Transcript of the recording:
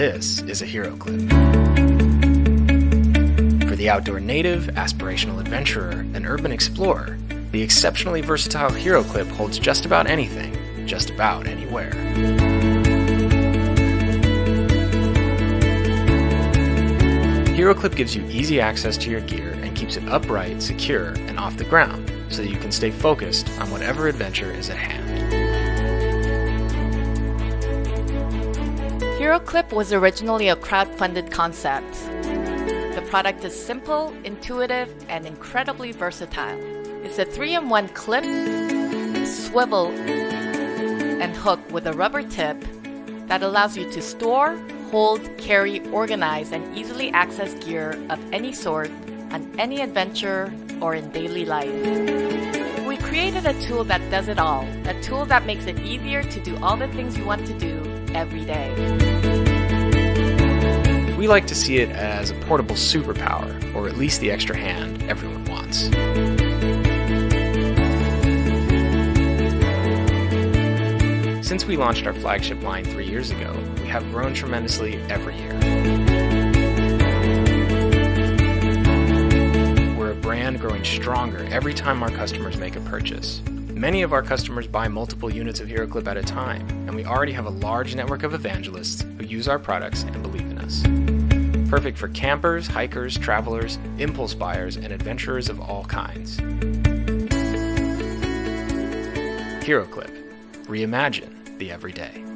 This is a Hero Clip. For the outdoor native, aspirational adventurer, and urban explorer, the exceptionally versatile Hero Clip holds just about anything, just about anywhere. Hero Clip gives you easy access to your gear and keeps it upright, secure, and off the ground so that you can stay focused on whatever adventure is at hand. HeroClip was originally a crowd-funded concept. The product is simple, intuitive, and incredibly versatile. It's a 3-in-1 clip, swivel, and hook with a rubber tip that allows you to store, hold, carry, organize, and easily access gear of any sort on any adventure or in daily life. We created a tool that does it all, a tool that makes it easier to do all the things you want to do every day. We like to see it as a portable superpower, or at least the extra hand everyone wants. Since we launched our flagship line three years ago, we have grown tremendously every year. We're a brand growing stronger every time our customers make a purchase. Many of our customers buy multiple units of HeroClip at a time, and we already have a large network of evangelists who use our products and believe in us. Perfect for campers, hikers, travelers, impulse buyers, and adventurers of all kinds. HeroClip. Reimagine the everyday.